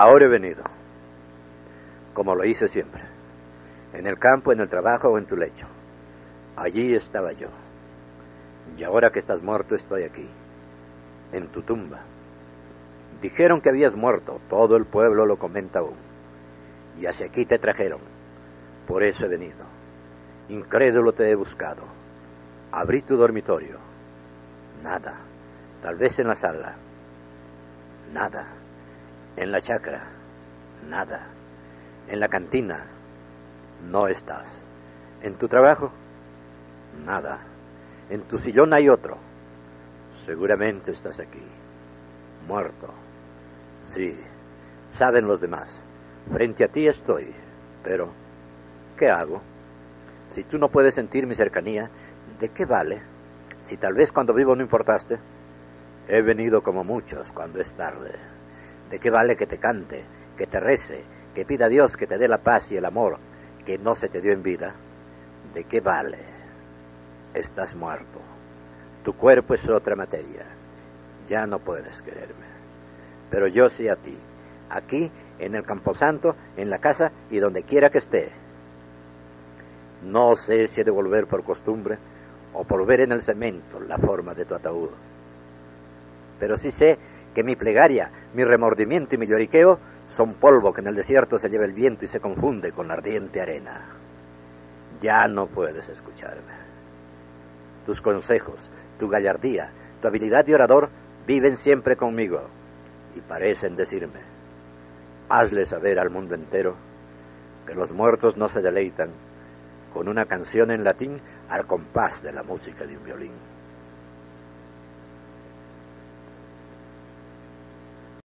Ahora he venido, como lo hice siempre, en el campo, en el trabajo o en tu lecho. Allí estaba yo. Y ahora que estás muerto estoy aquí, en tu tumba. Dijeron que habías muerto, todo el pueblo lo comenta aún. Y hacia aquí te trajeron, por eso he venido. Incrédulo te he buscado. Abrí tu dormitorio. Nada. Tal vez en la sala. Nada. En la chacra. Nada. En la cantina. No estás. En tu trabajo. Nada. En tu sillón hay otro. Seguramente estás aquí. Muerto. Sí. Saben los demás. Frente a ti estoy. Pero, ¿qué hago? Si tú no puedes sentir mi cercanía, ¿de qué vale? Si tal vez cuando vivo no importaste. He venido como muchos cuando es tarde. ¿De qué vale que te cante, que te rece, que pida a Dios que te dé la paz y el amor que no se te dio en vida? ¿De qué vale? Estás muerto. Tu cuerpo es otra materia. Ya no puedes quererme. Pero yo sí a ti. Aquí, en el Camposanto, en la casa y donde quiera que esté. No sé si he de volver por costumbre o por ver en el cemento la forma de tu ataúd. Pero sí sé que mi plegaria, mi remordimiento y mi lloriqueo son polvo que en el desierto se lleva el viento y se confunde con la ardiente arena. Ya no puedes escucharme. Tus consejos, tu gallardía, tu habilidad de orador viven siempre conmigo y parecen decirme, hazle saber al mundo entero que los muertos no se deleitan con una canción en latín al compás de la música de un violín.